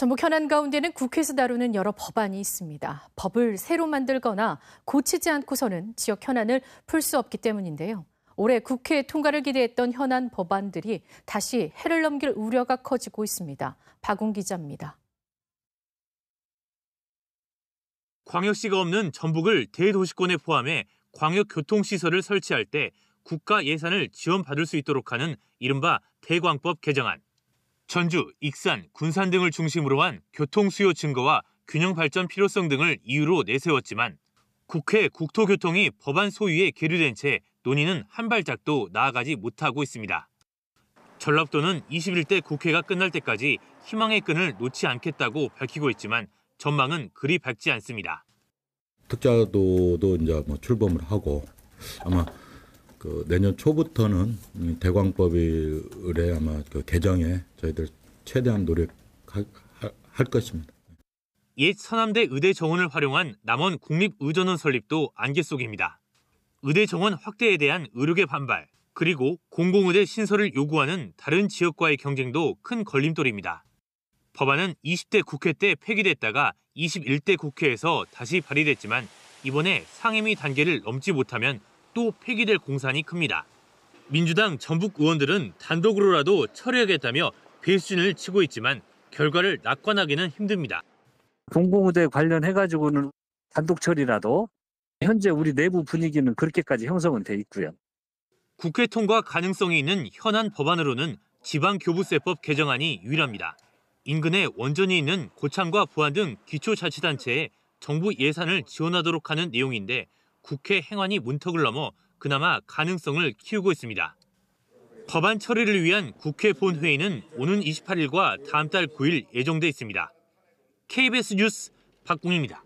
전북 현안 가운데는 국회에서 다루는 여러 법안이 있습니다. 법을 새로 만들거나 고치지 않고서는 지역 현안을 풀 수 없기 때문인데요. 올해 국회 통과를 기대했던 현안 법안들이 다시 해를 넘길 우려가 커지고 있습니다. 박웅 기자입니다. 광역시가 없는 전북을 대도시권에 포함해 광역교통시설을 설치할 때 국가 예산을 지원받을 수 있도록 하는 이른바 대광법 개정안. 전주, 익산, 군산 등을 중심으로 한 교통 수요 증거와 균형 발전 필요성 등을 이유로 내세웠지만 국회 국토교통이 법안 소위에 계류된 채 논의는 한 발짝도 나아가지 못하고 있습니다. 전라도는 21대 국회가 끝날 때까지 희망의 끈을 놓지 않겠다고 밝히고 있지만 전망은 그리 밝지 않습니다. 특자도도 이제 뭐 출범을 하고 아마 그 내년 초부터는 대광법의 아마 그 개정에 저희들 최대한 노력할 할 것입니다. 옛 서남대 의대 정원을 활용한 남원 국립의전원 설립도 안개 속입니다. 의대 정원 확대에 대한 의료계 반발, 그리고 공공의대 신설을 요구하는 다른 지역과의 경쟁도 큰 걸림돌입니다. 법안은 20대 국회 때 폐기됐다가 21대 국회에서 다시 발의됐지만 이번에 상임위 단계를 넘지 못하면 또 폐기될 공산이 큽니다. 민주당 전북 의원들은 단독으로라도 처리하겠다며 배수진을 치고 있지만 결과를 낙관하기는 힘듭니다. 공공의대 관련해가지고는 단독 처리라도 현재 우리 내부 분위기는 그렇게까지 형성은 돼 있고요. 국회 통과 가능성이 있는 현안 법안으로는 지방교부세법 개정안이 유일합니다. 인근에 원전이 있는 고창과 부안 등 기초자치단체에 정부 예산을 지원하도록 하는 내용인데 국회 행안위 문턱을 넘어 그나마 가능성을 키우고 있습니다. 법안 처리를 위한 국회 본회의는 오는 28일과 다음 달 9일 예정돼 있습니다. KBS 뉴스 박궁입니다.